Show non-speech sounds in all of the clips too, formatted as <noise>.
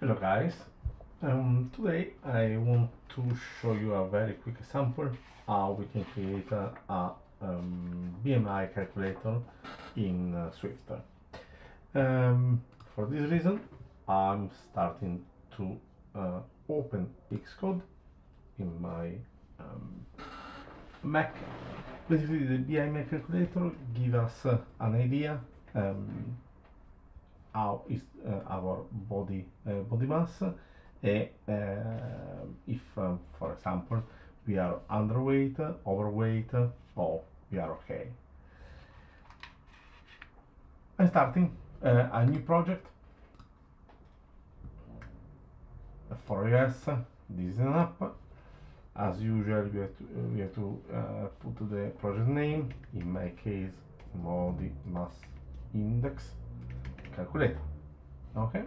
Hello guys, um, today I want to show you a very quick example how we can create a, a um, BMI calculator in uh, Swift. Um, for this reason I'm starting to uh, open Xcode in my um, Mac. Basically the BMI calculator gives us uh, an idea um, how is uh, our body uh, body mass uh, if um, for example we are underweight overweight or we are okay. I'm starting a new project. For iOS this is an app. As usual we have to, we have to uh, put the project name in my case body mass index calculator. Okay?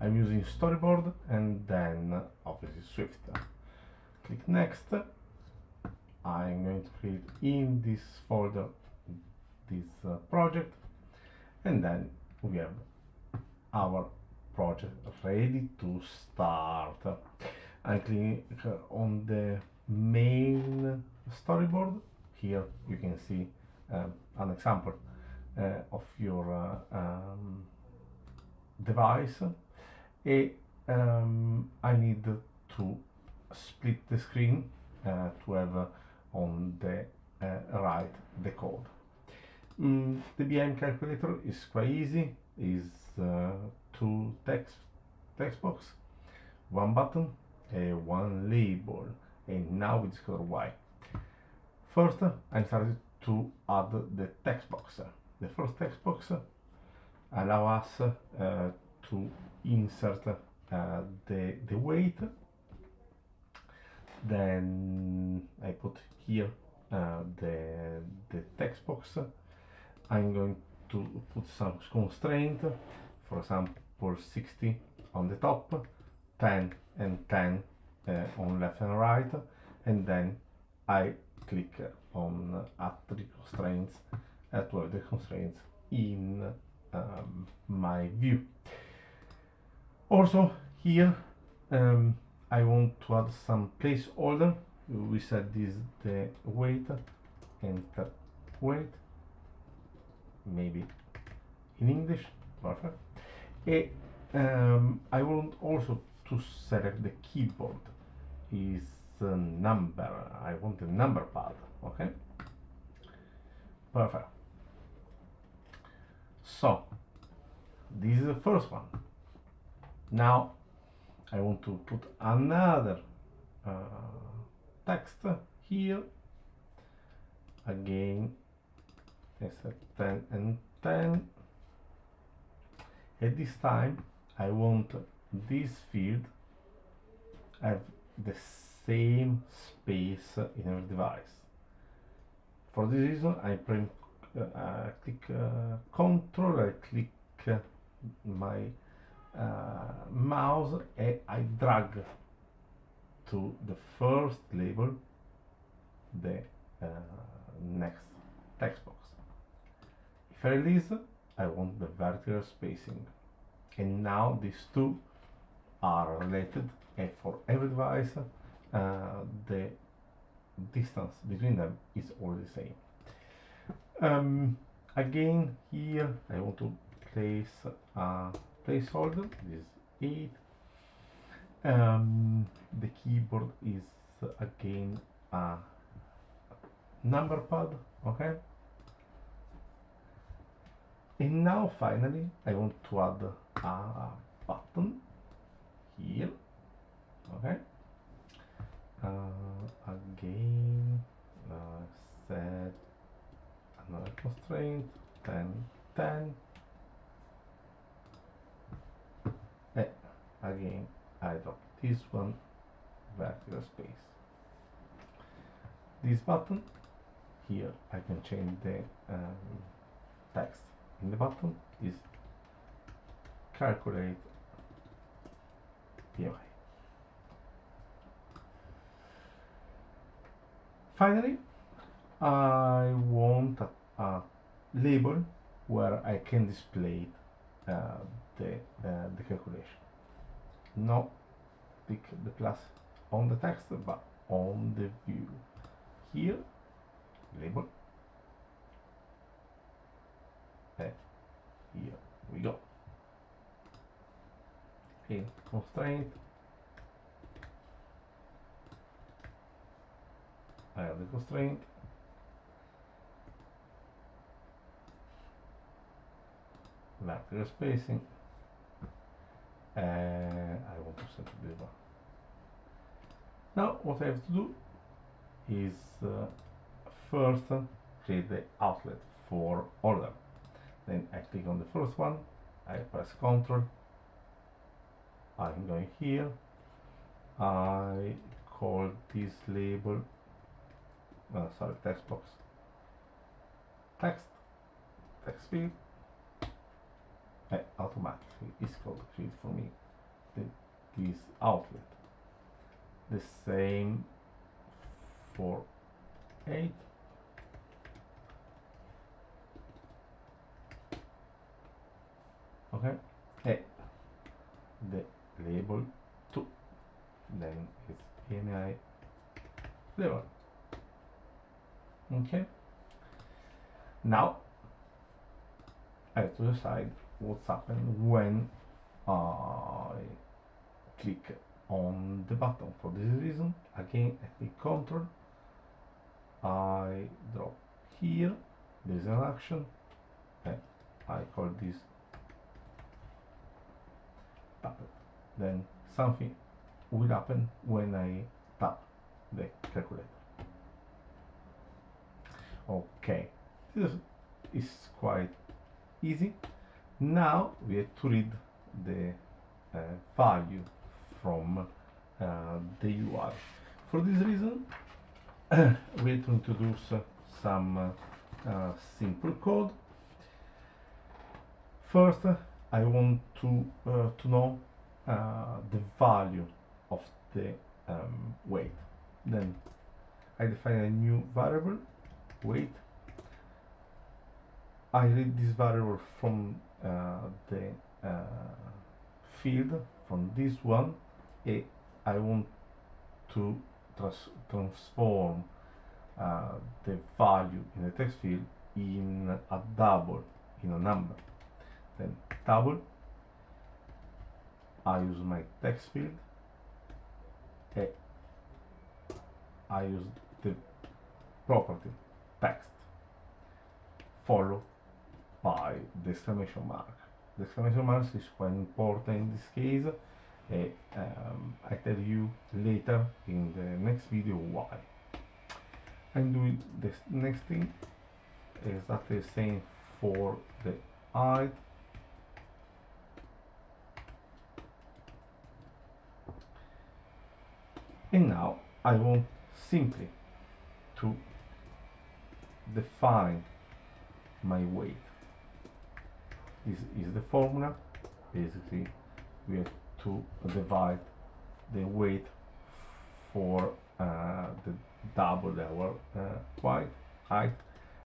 I'm using storyboard and then obviously Swift. Click next. I'm going to create in this folder this uh, project and then we have our project ready to start. I click on the main storyboard. Here you can see um, an example uh, of your uh, um, device and um, I need to split the screen uh, to have on the uh, right the code. Mm, the BM calculator is quite easy, is uh, two text text box, one button, one label, and now we discover why. First, I started to add the text box. The first text box allow us uh, to insert uh, the, the weight. Then I put here uh, the, the text box. I'm going to put some constraint for example 60 on the top 10 and 10 uh, on left and right and then I click on add three constraints uh, to have the constraints in um, my view. Also here um, I want to add some placeholder. We set this the weight enter weight. Maybe in English perfect. And um, I want also to select the keyboard. Is a number. I want a number pad okay? Perfect so this is the first one. Now I want to put another uh, text here. Again it's a 10 and 10 at this time I want this field have the same space in every device. For this reason I print uh, click uh, control I click uh, my mouse and I drag to the first label the next text box. If I release I want the vertical spacing. And now these two are related and for every device uh, the distance between them is all the same um, again here I want to place a placeholder. This is 8 um, the keyboard is again a number pad okay? And now finally I want to add a button here constraint 10 10 and again I drop this one vertical space. This button here I can change the um, text. In the button is calculate BMI finally I want a, a label where I can display uh, the, uh, the calculation. Not click the plus on the text but on the view. Here label. And here we go. Okay constraint. I have the constraint vertical spacing. And I want to set the one now what I have to do is uh, first uh, create the outlet for order. then I click on the first one. I press Ctrl I'm going here. I call this label uh, sorry text box. Text. Text field automatically is called create for me. The, this outlet. The same for 8 okay. Hey the label 2 then it's BMI level okay. Now I have to decide what's happened when I click on the button. For this reason again I click Ctrl I drop here. There's an action. And I call this puppet then something will happen when I tap the calculator. Okay. This is quite easy now we have to read the uh, value from uh, the UI for this reason <clears throat> we have to introduce uh, some uh, simple code. First I want to uh, to know uh, the value of the um, weight. Then I define a new variable weight. I read this variable from uh, the uh, field from this one and I want to trans transform uh, the value in the text field in a double in a number. Then double I use my text field and I use the property text. Followed by the exclamation mark. The exclamation mark is quite important in this case uh, um, I tell you later in the next video why. I'm doing this next thing exactly the same for the height. And now I want simply to define my weight this is the formula. Basically we have to divide the weight for uh, the double our uh, height